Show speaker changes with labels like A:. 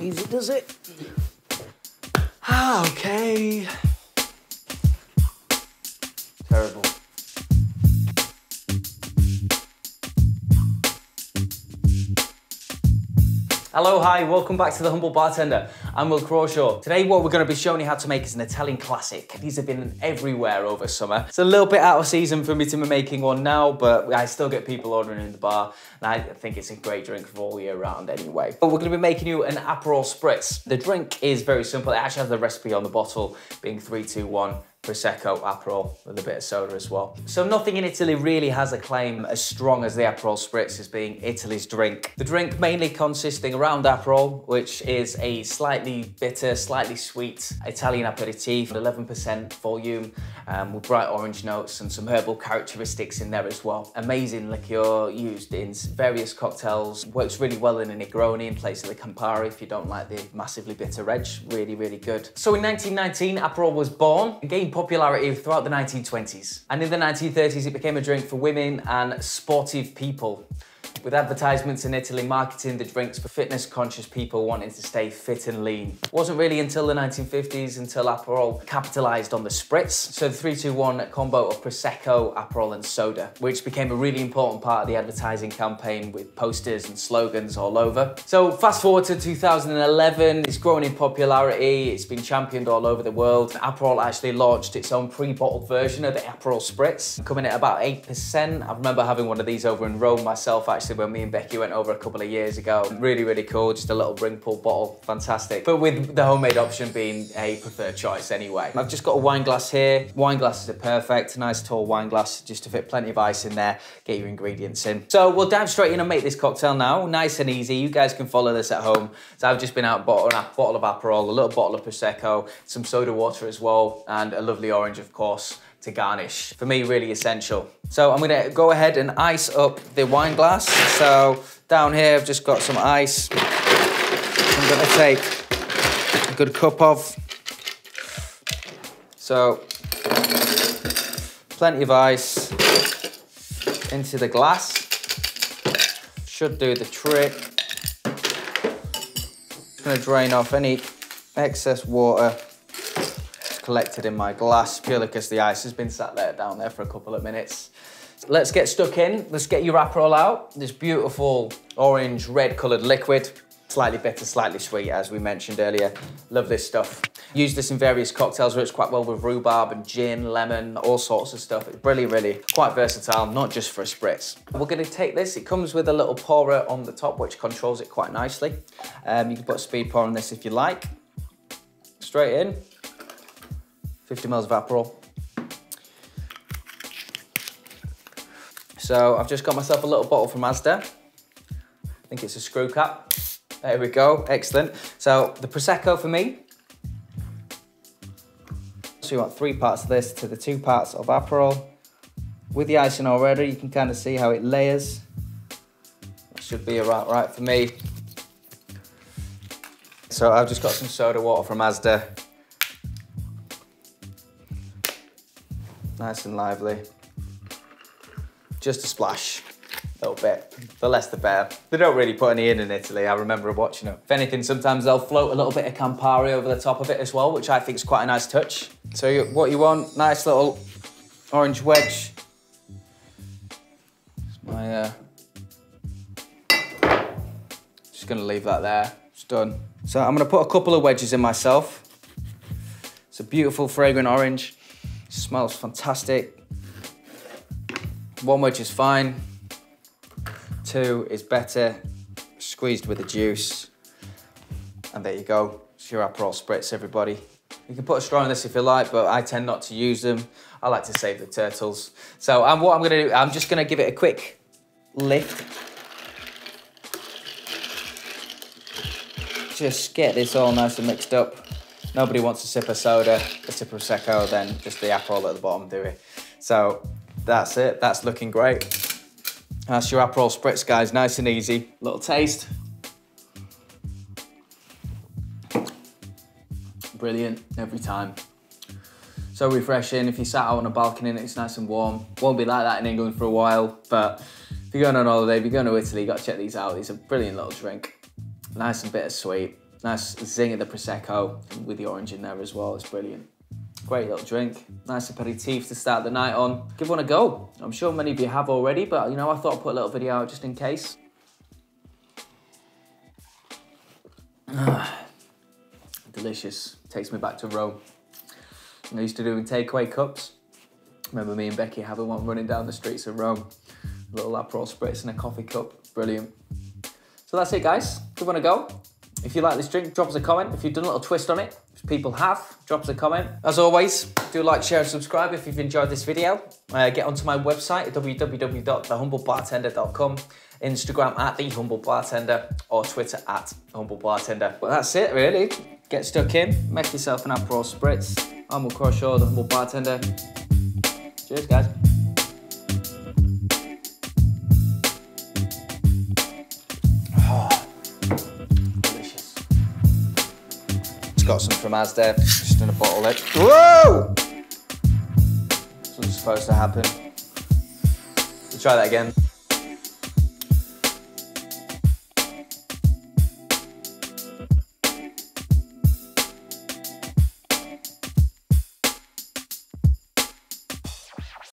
A: Easy does it. Ah, okay. Hello, hi, welcome back to The Humble Bartender. I'm Will Crawshaw. Today what we're going to be showing you how to make is an Italian classic. These have been everywhere over summer. It's a little bit out of season for me to be making one now, but I still get people ordering in the bar, and I think it's a great drink for all year round anyway. But we're going to be making you an Aperol Spritz. The drink is very simple. It actually has the recipe on the bottle, being 321 Prosecco, Aperol, with a bit of soda as well. So nothing in Italy really has a claim as strong as the Aperol Spritz as being Italy's drink. The drink mainly consisting around Aperol, which is a slightly bitter, slightly sweet Italian aperitif, 11% volume, um, with bright orange notes and some herbal characteristics in there as well. Amazing liqueur used in various cocktails, works really well in a Negroni in place of the Campari if you don't like the massively bitter edge, really, really good. So in 1919, Aperol was born gained popularity throughout the 1920s. And in the 1930s, it became a drink for women and sportive people with advertisements in Italy marketing the drinks for fitness conscious people wanting to stay fit and lean. It wasn't really until the 1950s until Aperol capitalized on the spritz, so the 321 combo of Prosecco, Aperol and soda, which became a really important part of the advertising campaign with posters and slogans all over. So fast forward to 2011, it's growing in popularity, it's been championed all over the world. Aperol actually launched its own pre-bottled version of the Aperol Spritz, coming at about 8%. I remember having one of these over in Rome myself actually when me and Becky went over a couple of years ago. Really, really cool, just a little ring pull bottle, fantastic. But with the homemade option being a preferred choice anyway. I've just got a wine glass here. Wine glasses are perfect, nice tall wine glass just to fit plenty of ice in there, get your ingredients in. So we'll dive straight in and make this cocktail now, nice and easy. You guys can follow this at home. So I've just been out bought a bottle of Aperol, a little bottle of Prosecco, some soda water as well, and a lovely orange, of course to garnish. For me, really essential. So I'm gonna go ahead and ice up the wine glass. So down here, I've just got some ice. I'm gonna take a good cup of. So plenty of ice into the glass. Should do the trick. Just gonna drain off any excess water collected in my glass purely because the ice has been sat there down there for a couple of minutes. Let's get stuck in. Let's get your Aperol out. This beautiful orange, red coloured liquid. Slightly bitter, slightly sweet, as we mentioned earlier. Love this stuff. Use this in various cocktails, works quite well with rhubarb and gin, lemon, all sorts of stuff. It's really, really quite versatile, not just for a spritz. We're gonna take this, it comes with a little pourer on the top, which controls it quite nicely. Um, you can put a speed pour on this if you like. Straight in. 50 mils of Aperol. So I've just got myself a little bottle from Asda. I think it's a screw cap. There we go, excellent. So the Prosecco for me. So you want three parts of this to the two parts of Aperol. With the icing already, you can kind of see how it layers. That should be about right for me. So I've just got some soda water from Asda. Nice and lively. Just a splash, a little bit. The less the better. They don't really put any in in Italy, I remember watching it. If anything, sometimes they'll float a little bit of Campari over the top of it as well, which I think is quite a nice touch. So you, what you want, nice little orange wedge. It's my, uh, just gonna leave that there, it's done. So I'm gonna put a couple of wedges in myself. It's a beautiful fragrant orange. Smells fantastic. One wedge is fine. Two is better, squeezed with the juice. And there you go, it's your Aperol Spritz, everybody. You can put a straw in this if you like, but I tend not to use them. I like to save the turtles. So um, what I'm gonna do, I'm just gonna give it a quick lift. Just get this all nice and mixed up. Nobody wants a sip of soda, a sip of Prosecco, then just the Aperol at the bottom, do we? So that's it, that's looking great. That's your Aperol Spritz, guys, nice and easy. Little taste. Brilliant, every time. So refreshing, if you sat out on a balcony and it's nice and warm. Won't be like that in England for a while, but if you're going on holiday, if you're going to Italy, you gotta check these out. These are a brilliant little drink. Nice and bittersweet. Nice zing of the Prosecco with the orange in there as well. It's brilliant. Great little drink. Nice aperitif to start the night on. Give one a go. I'm sure many of you have already, but you know, I thought I'd put a little video out just in case. Delicious. Takes me back to Rome. I used to doing takeaway cups. Remember me and Becky having one running down the streets of Rome. A little Aperol spritz in a coffee cup. Brilliant. So that's it, guys. Give one a go. If you like this drink, drop us a comment. If you've done a little twist on it, which people have, drop us a comment. As always, do like, share, and subscribe if you've enjoyed this video. Uh, get onto my website, at www.thehumblebartender.com, Instagram at The Humble Bartender, or Twitter at Humble Bartender. But that's it, really. Get stuck in, make yourself an Aperol Spritz. I'm Will Crawshaw, The Humble Bartender. Cheers, guys. Got some from Asda, just in a bottle lid. Whoa! This was supposed to happen. Let's try that again.